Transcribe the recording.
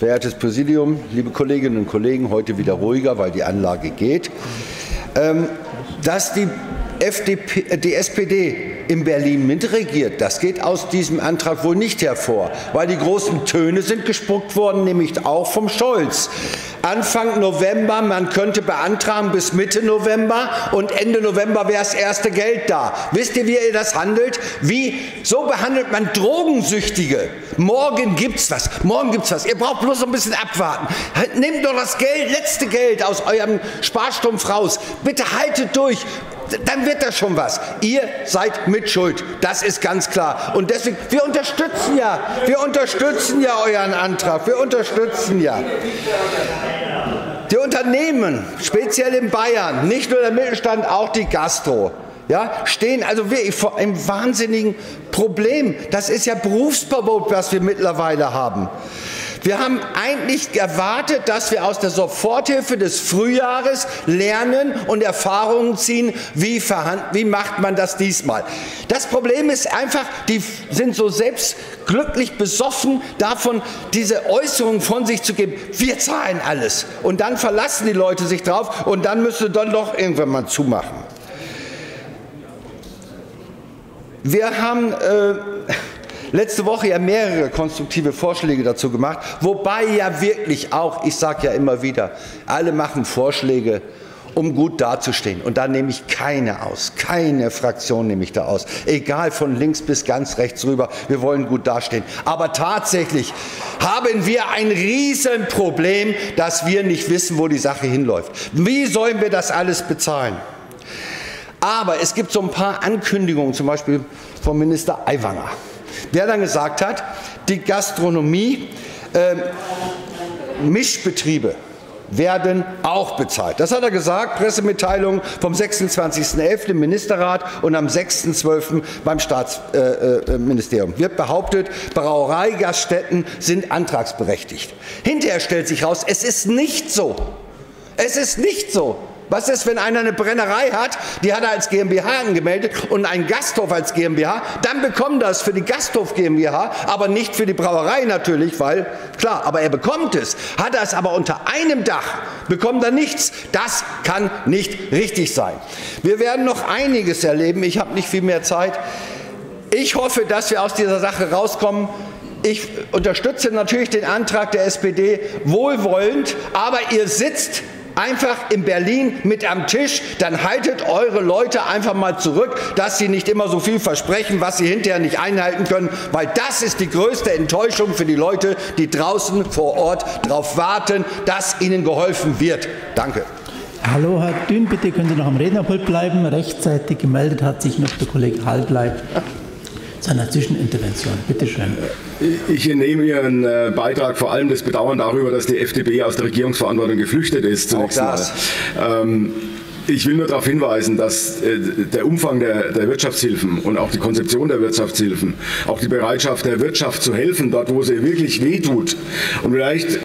Verehrtes Präsidium, liebe Kolleginnen und Kollegen, heute wieder ruhiger, weil die Anlage geht. Ähm, dass die, FDP, äh, die SPD in Berlin mitregiert, das geht aus diesem Antrag wohl nicht hervor, weil die großen Töne sind gespuckt worden, nämlich auch vom Scholz. Anfang November, man könnte beantragen bis Mitte November und Ende November wäre das erste Geld da. Wisst ihr, wie ihr das handelt? Wie, so behandelt man Drogensüchtige. Morgen gibt's was, morgen gibt's was. Ihr braucht bloß ein bisschen abwarten. Nehmt doch das Geld, letzte Geld aus eurem Sparstumpf raus. Bitte haltet durch dann wird das schon was. Ihr seid mitschuld, das ist ganz klar. Und deswegen, wir unterstützen ja, wir unterstützen ja euren Antrag, wir unterstützen ja. Die Unternehmen, speziell in Bayern, nicht nur der Mittelstand, auch die Gastro, ja, stehen also wirklich vor einem wahnsinnigen Problem. Das ist ja Berufsverbot, was wir mittlerweile haben. Wir haben eigentlich erwartet, dass wir aus der Soforthilfe des Frühjahres lernen und Erfahrungen ziehen, wie, wie macht man das diesmal. Das Problem ist einfach, die sind so selbst glücklich besoffen davon, diese Äußerung von sich zu geben, wir zahlen alles. Und dann verlassen die Leute sich drauf und dann müsste dann doch irgendwann mal zumachen. Wir haben äh, letzte Woche ja mehrere konstruktive Vorschläge dazu gemacht, wobei ja wirklich auch, ich sage ja immer wieder, alle machen Vorschläge, um gut dazustehen. Und da nehme ich keine aus. Keine Fraktion nehme ich da aus. Egal von links bis ganz rechts rüber. Wir wollen gut dastehen. Aber tatsächlich haben wir ein Riesenproblem, dass wir nicht wissen, wo die Sache hinläuft. Wie sollen wir das alles bezahlen? Aber es gibt so ein paar Ankündigungen, zum Beispiel vom Minister Aiwanger der dann gesagt hat, die Gastronomie, äh, Mischbetriebe werden auch bezahlt. Das hat er gesagt, Pressemitteilung vom 26.11. im Ministerrat und am 6.12. beim Staatsministerium. Äh, äh, Wird behauptet, Brauereigaststätten sind antragsberechtigt. Hinterher stellt sich heraus, es ist nicht so. Es ist nicht so. Was ist, wenn einer eine Brennerei hat, die hat er als GmbH angemeldet und einen Gasthof als GmbH, dann bekommt das für die Gasthof GmbH, aber nicht für die Brauerei natürlich, weil, klar, aber er bekommt es. Hat er es aber unter einem Dach, bekommt er nichts. Das kann nicht richtig sein. Wir werden noch einiges erleben. Ich habe nicht viel mehr Zeit. Ich hoffe, dass wir aus dieser Sache rauskommen. Ich unterstütze natürlich den Antrag der SPD wohlwollend, aber ihr sitzt einfach in Berlin mit am Tisch, dann haltet eure Leute einfach mal zurück, dass sie nicht immer so viel versprechen, was sie hinterher nicht einhalten können, weil das ist die größte Enttäuschung für die Leute, die draußen vor Ort darauf warten, dass ihnen geholfen wird. Danke. Hallo, Herr Dünn, bitte können Sie noch am Rednerpult bleiben. Rechtzeitig gemeldet hat sich noch der Kollege Hallbleib seiner Zwischenintervention. Bitte schön. Ich entnehme Ihren äh, Beitrag vor allem das Bedauern darüber, dass die FDP aus der Regierungsverantwortung geflüchtet ist. Zunächst Auch das. Mal. Ähm, ich will nur darauf hinweisen, dass äh, der Umfang der, der, Wirtschaftshilfen und auch die Konzeption der Wirtschaftshilfen, auch die Bereitschaft der Wirtschaft zu helfen, dort wo sie wirklich wehtut und vielleicht